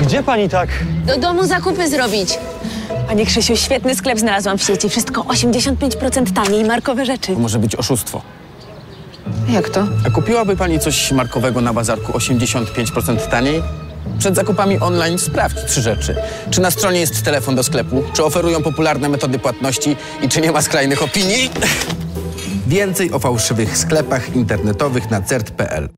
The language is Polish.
Gdzie pani tak? Do domu zakupy zrobić. Panie Krzysiu, świetny sklep znalazłam w sieci. Wszystko 85% taniej, markowe rzeczy. To może być oszustwo. Jak to? A kupiłaby pani coś markowego na bazarku 85% taniej? Przed zakupami online sprawdź trzy rzeczy. Czy na stronie jest telefon do sklepu? Czy oferują popularne metody płatności? I czy nie ma skrajnych opinii? Więcej o fałszywych sklepach internetowych na cert.pl